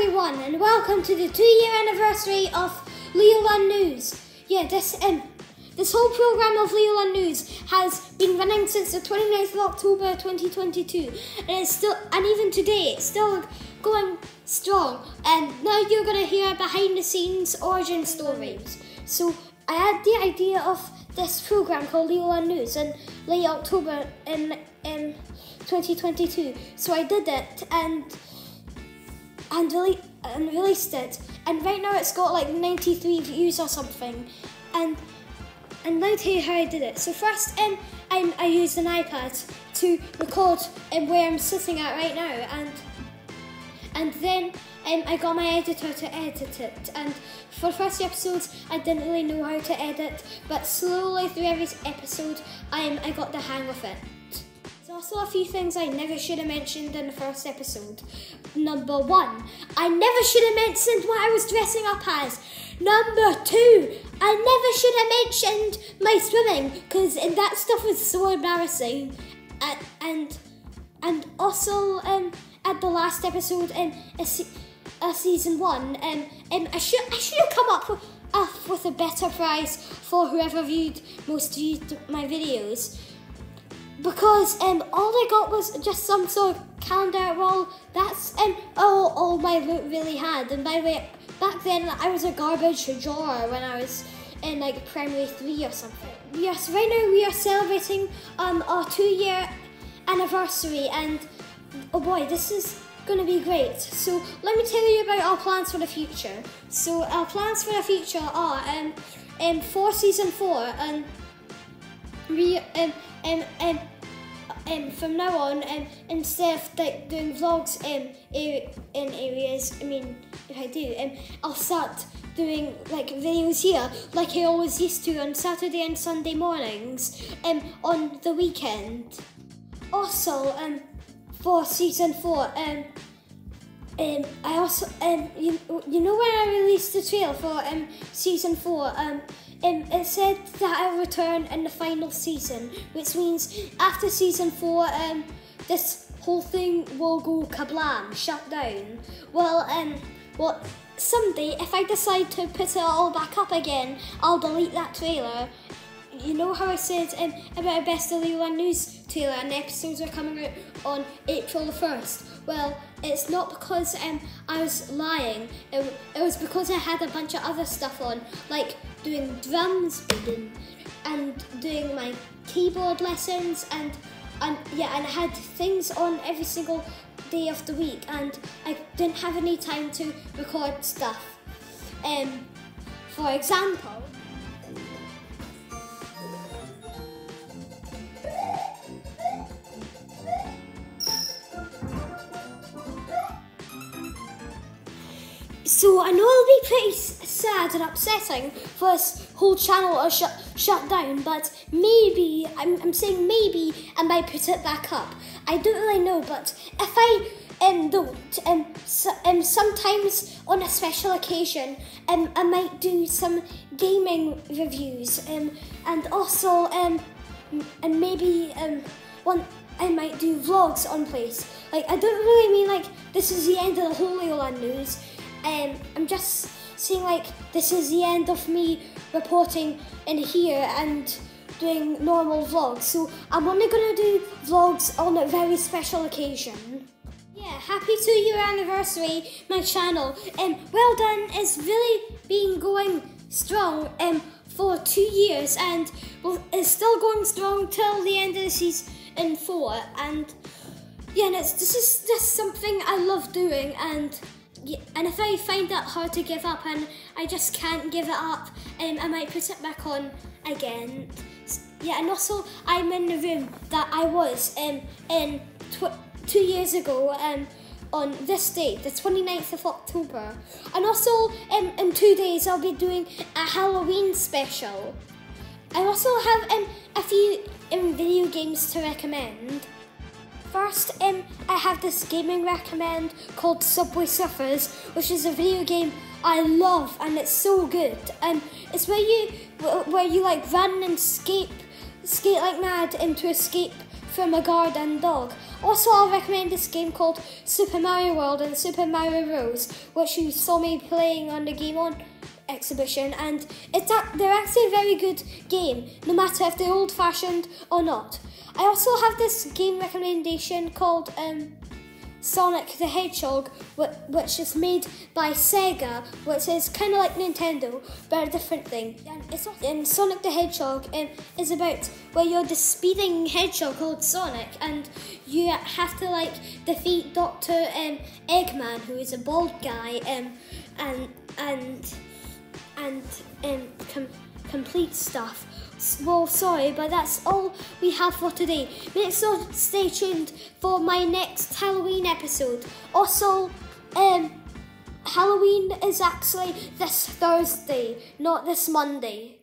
everyone, and welcome to the two-year anniversary of Leo Land News. Yeah, this um, this whole program of Leo Land News has been running since the 29th of October 2022, and it's still, and even today, it's still going strong. And now you're gonna hear behind-the-scenes origin stories. So I had the idea of this program called Leo Land News in late October in in 2022. So I did it, and and, and released it. And right now it's got like 93 views or something. And and now tell you how I did it. So first, um, I, I used an iPad to record um, where I'm sitting at right now, and and then um, I got my editor to edit it. And for the first episodes, I didn't really know how to edit, but slowly through every episode, um, I got the hang of it. Also a few things I never should have mentioned in the first episode. Number one, I never should have mentioned what I was dressing up as. Number two, I never should have mentioned my swimming because that stuff was so embarrassing. And and, and also um, at the last episode in a, a season one, um, um, I should I should have come up with, with a better prize for whoever viewed most viewed my videos because um, all I got was just some sort of calendar roll. That's um, all, all my loot really had. And by the way, back then I was a garbage drawer when I was in like primary three or something. Yes, right now we are celebrating um, our two year anniversary and oh boy, this is gonna be great. So let me tell you about our plans for the future. So our plans for the future are um, um for season four and we um um um um, from now on, um, instead of like doing vlogs um, in areas, I mean, if I do, um, I'll start doing like videos here, like I always used to on Saturday and Sunday mornings, um, on the weekend. Also, um, for season four, um, um, I also, um, you, you know when I released the trailer for um, season four, um, um, it said that I return in the final season, which means after season four, um, this whole thing will go kablam, shut down. Well, um, well, someday if I decide to put it all back up again, I'll delete that trailer. You know how I said um, about a Best of Leo Land News trailer and the episodes are coming out on April the 1st? Well, it's not because um, I was lying, it, it was because I had a bunch of other stuff on, like doing drums and doing my keyboard lessons and and yeah and I had things on every single day of the week and I didn't have any time to record stuff. Um, for example, So I know it'll be pretty sad and upsetting for this whole channel to shut shut down, but maybe I'm, I'm saying maybe I might put it back up. I don't really know, but if I um, don't, um, so, um, sometimes on a special occasion, um, I might do some gaming reviews, um, and also um, and maybe um, one I might do vlogs on place. Like I don't really mean like this is the end of the whole Leo Land news um, I'm just saying like this is the end of me reporting in here and doing normal vlogs. So I'm only gonna do vlogs on a very special occasion. Yeah, happy two year anniversary, my channel. Um, well done, it's really been going strong um, for two years and well, it's still going strong till the end of season four. And yeah, and it's, this is just something I love doing and and if I find that hard to give up and I just can't give it up, um, I might put it back on again. Yeah, and also I'm in the room that I was um, in two years ago um, on this date, the 29th of October. And also um, in two days I'll be doing a Halloween special. I also have um, a few um, video games to recommend. First, um, I have this gaming recommend called Subway Surfers, which is a video game I love and it's so good. And it's where you where you like run and skate skate like mad into escape from a guard and dog. Also, I'll recommend this game called Super Mario World and Super Mario Bros, which you saw me playing on the Game On exhibition, and it's a, they're actually a very good game, no matter if they're old-fashioned or not. I also have this game recommendation called um, Sonic the Hedgehog, which is made by Sega, which is kind of like Nintendo, but a different thing. And, it's, and Sonic the Hedgehog um, is about where you're the speeding hedgehog called Sonic, and you have to like defeat Doctor um, Eggman, who is a bald guy, um, and and and um, com- complete stuff. Well, sorry, but that's all we have for today. Make sure to stay tuned for my next Halloween episode. Also, um, Halloween is actually this Thursday, not this Monday.